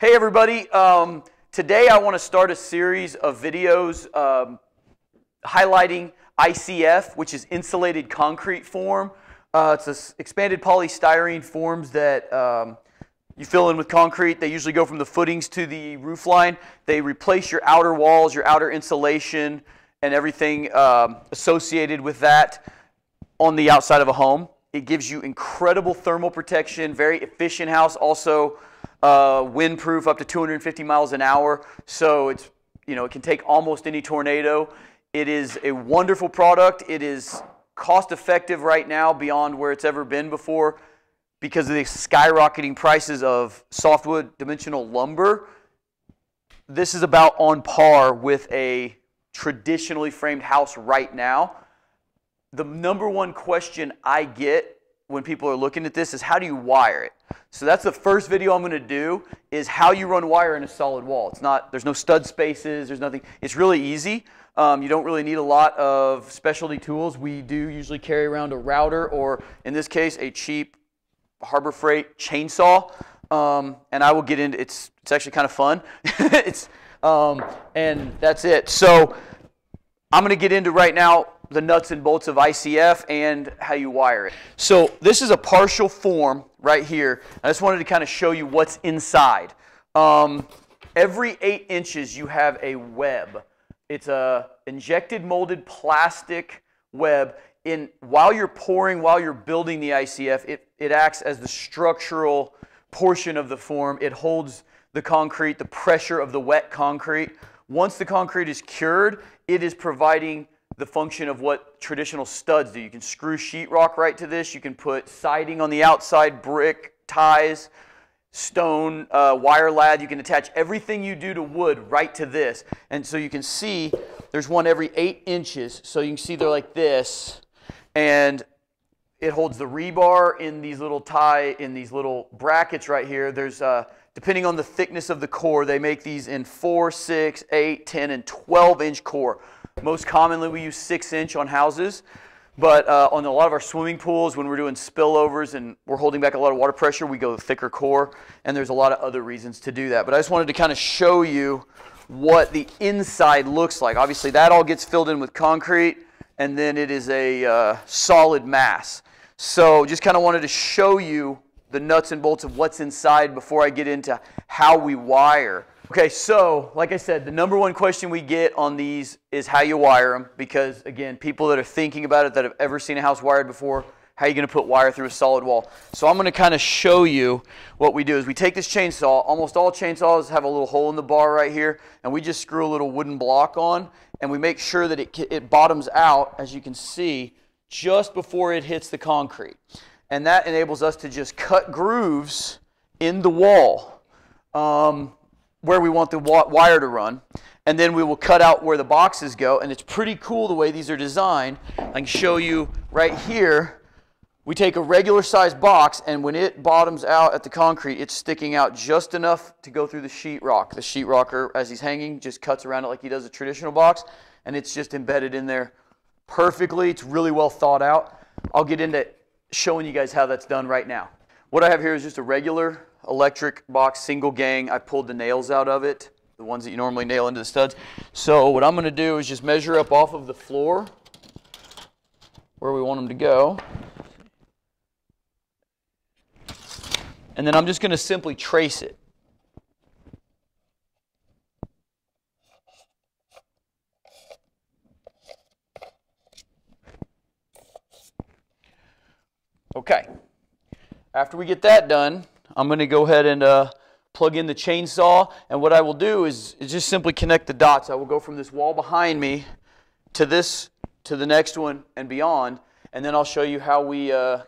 Hey everybody, um, today I want to start a series of videos um, highlighting ICF, which is insulated concrete form. Uh, it's a expanded polystyrene forms that um, you fill in with concrete. They usually go from the footings to the roof line. They replace your outer walls, your outer insulation, and everything um, associated with that on the outside of a home. It gives you incredible thermal protection, very efficient house, also uh, windproof up to 250 miles an hour. So it's you know it can take almost any tornado. It is a wonderful product. It is cost effective right now beyond where it's ever been before because of the skyrocketing prices of softwood dimensional lumber. This is about on par with a traditionally framed house right now. The number one question I get when people are looking at this is how do you wire it? So that's the first video I'm going to do is how you run wire in a solid wall. It's not there's no stud spaces, there's nothing. It's really easy. Um, you don't really need a lot of specialty tools. We do usually carry around a router or in this case a cheap Harbor Freight chainsaw. Um, and I will get into it's it's actually kind of fun. it's um, and that's it. So I'm going to get into right now the nuts and bolts of ICF and how you wire it. So this is a partial form right here. I just wanted to kind of show you what's inside. Um, every eight inches you have a web. It's a injected molded plastic web. In while you're pouring, while you're building the ICF, it, it acts as the structural portion of the form. It holds the concrete, the pressure of the wet concrete. Once the concrete is cured, it is providing the function of what traditional studs do. You can screw sheetrock right to this. You can put siding on the outside, brick, ties, stone, uh, wire lath. You can attach everything you do to wood right to this. And so you can see there's one every eight inches. So you can see they're like this. And it holds the rebar in these little tie, in these little brackets right here. There's, uh, depending on the thickness of the core, they make these in 4, 6, 8, 10, and 12 inch core. Most commonly, we use six inch on houses, but uh, on a lot of our swimming pools, when we're doing spillovers and we're holding back a lot of water pressure, we go thicker core, and there's a lot of other reasons to do that. But I just wanted to kind of show you what the inside looks like. Obviously, that all gets filled in with concrete, and then it is a uh, solid mass. So just kind of wanted to show you the nuts and bolts of what's inside before I get into how we wire. Okay, so like I said, the number one question we get on these is how you wire them because, again, people that are thinking about it that have ever seen a house wired before, how are you going to put wire through a solid wall? So I'm going to kind of show you what we do is we take this chainsaw. Almost all chainsaws have a little hole in the bar right here, and we just screw a little wooden block on, and we make sure that it, it bottoms out, as you can see, just before it hits the concrete. And that enables us to just cut grooves in the wall. Um, where we want the wire to run. And then we will cut out where the boxes go. And it's pretty cool the way these are designed. I can show you right here. We take a regular sized box, and when it bottoms out at the concrete, it's sticking out just enough to go through the sheetrock. The sheetrocker, as he's hanging, just cuts around it like he does a traditional box, and it's just embedded in there perfectly. It's really well thought out. I'll get into showing you guys how that's done right now. What I have here is just a regular electric box, single gang. I pulled the nails out of it, the ones that you normally nail into the studs. So what I'm going to do is just measure up off of the floor where we want them to go. And then I'm just going to simply trace it. Okay. After we get that done, I'm going to go ahead and uh, plug in the chainsaw. And what I will do is, is just simply connect the dots. I will go from this wall behind me to this, to the next one and beyond. And then I'll show you how we uh,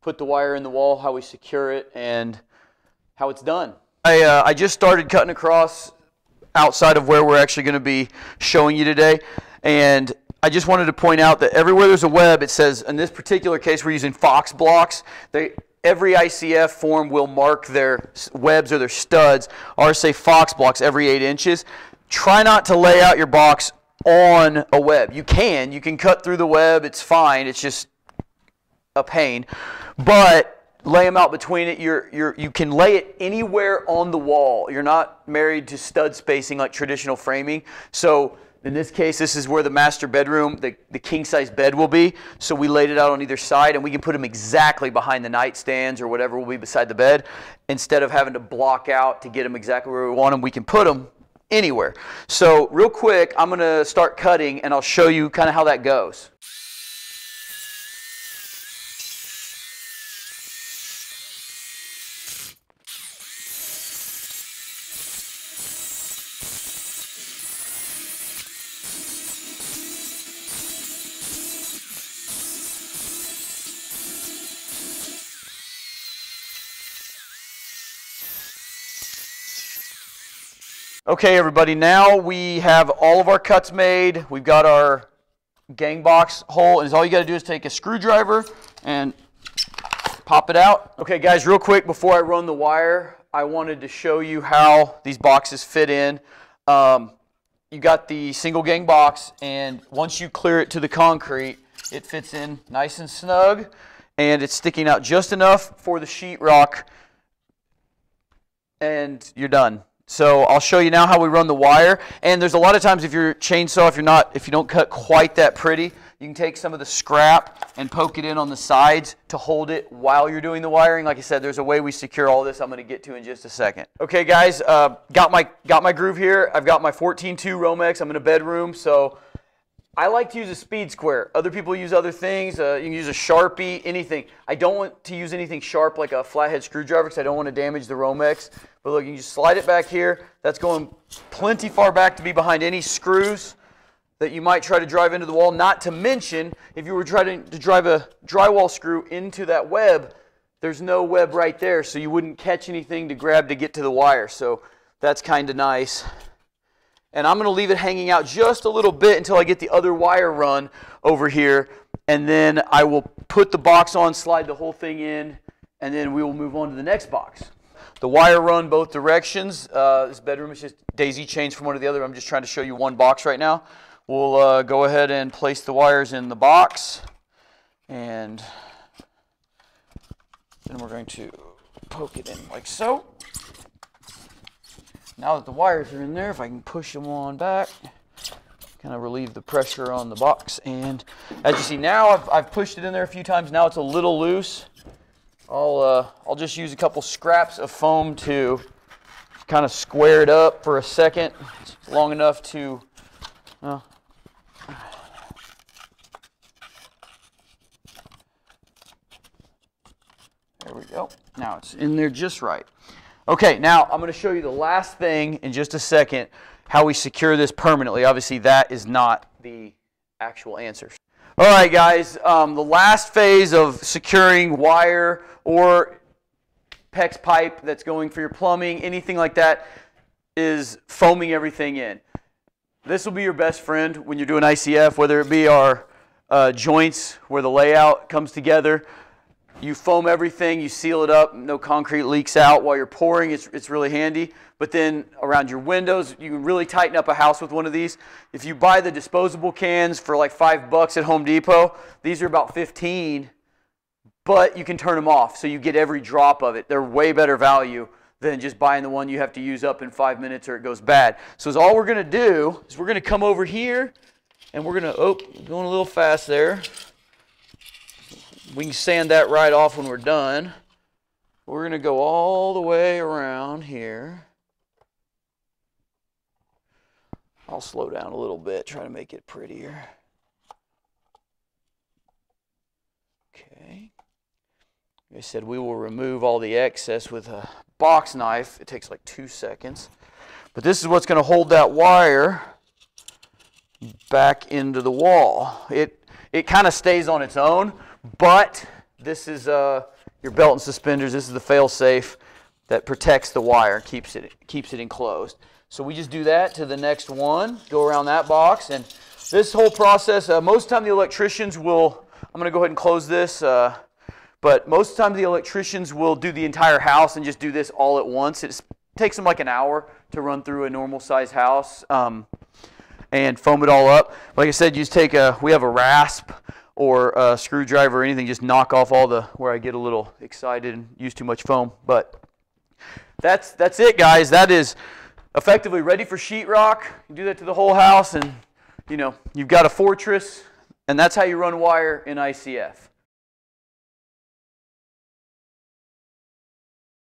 put the wire in the wall, how we secure it, and how it's done. I, uh, I just started cutting across outside of where we're actually going to be showing you today. And I just wanted to point out that everywhere there's a web, it says, in this particular case, we're using Fox blocks. They, every ICF form will mark their webs or their studs, or say Fox blocks every eight inches. Try not to lay out your box on a web. You can, you can cut through the web, it's fine, it's just a pain. But lay them out between it. You're, you're, you can lay it anywhere on the wall. You're not married to stud spacing like traditional framing. So in this case, this is where the master bedroom, the, the king size bed will be. So we laid it out on either side and we can put them exactly behind the nightstands or whatever will be beside the bed. Instead of having to block out to get them exactly where we want them, we can put them anywhere. So real quick, I'm going to start cutting and I'll show you kind of how that goes. Okay, everybody, now we have all of our cuts made. We've got our gang box hole, and all you got to do is take a screwdriver and pop it out. Okay, guys, real quick before I run the wire, I wanted to show you how these boxes fit in. Um, you got the single gang box, and once you clear it to the concrete, it fits in nice and snug, and it's sticking out just enough for the sheetrock, and you're done. So I'll show you now how we run the wire. And there's a lot of times if your chainsaw, if you're not, if you don't cut quite that pretty, you can take some of the scrap and poke it in on the sides to hold it while you're doing the wiring. Like I said, there's a way we secure all this I'm going to get to in just a second. Okay, guys, uh, got my got my groove here. I've got my 14-2 Romex. I'm in a bedroom, so I like to use a speed square. Other people use other things. Uh, you can use a Sharpie, anything. I don't want to use anything sharp like a flathead screwdriver because I don't want to damage the Romex. But look, you just slide it back here. That's going plenty far back to be behind any screws that you might try to drive into the wall. Not to mention, if you were trying to drive a drywall screw into that web, there's no web right there, so you wouldn't catch anything to grab to get to the wire. So that's kind of nice and I'm going to leave it hanging out just a little bit until I get the other wire run over here and then I will put the box on, slide the whole thing in, and then we will move on to the next box. The wire run both directions. Uh, this bedroom is just daisy chains from one to the other. I'm just trying to show you one box right now. We'll uh, go ahead and place the wires in the box and then we're going to poke it in like so. Now that the wires are in there, if I can push them on back, kind of relieve the pressure on the box. And as you see now, I've, I've pushed it in there a few times. Now it's a little loose. I'll, uh, I'll just use a couple scraps of foam to kind of square it up for a second. It's long enough to, well, there we go. Now it's in there just right. Okay, now I'm going to show you the last thing in just a second, how we secure this permanently. Obviously, that is not the actual answer. All right, guys, um, the last phase of securing wire or PEX pipe that's going for your plumbing, anything like that, is foaming everything in. This will be your best friend when you're doing ICF, whether it be our uh, joints where the layout comes together, you foam everything, you seal it up, no concrete leaks out while you're pouring. It's, it's really handy. But then around your windows, you can really tighten up a house with one of these. If you buy the disposable cans for like five bucks at Home Depot, these are about 15, but you can turn them off so you get every drop of it. They're way better value than just buying the one you have to use up in five minutes or it goes bad. So all we're to do is we're to come over here and we're to, oh, going a little fast there we can sand that right off when we're done. We're going to go all the way around here. I'll slow down a little bit, try to make it prettier. Okay. Like I said, we will remove all the excess with a box knife. It takes like two seconds. But this is what's going to hold that wire back into the wall. It, it kind of stays on its own, but this is uh, your belt and suspenders. This is the fail safe that protects the wire, keeps it, keeps it enclosed. So we just do that to the next one, go around that box. And this whole process, uh, most of the time the electricians will, I'm going to go ahead and close this. Uh, but most of the time the electricians will do the entire house and just do this all at once. It takes them like an hour to run through a normal size house um, and foam it all up. Like I said, you just take a, we have a rasp or a screwdriver or anything, just knock off all the where I get a little excited and use too much foam. But that's that's it, guys. That is effectively ready for sheetrock. You do that to the whole house, and you know you've got a fortress, and that's how you run wire in ICF.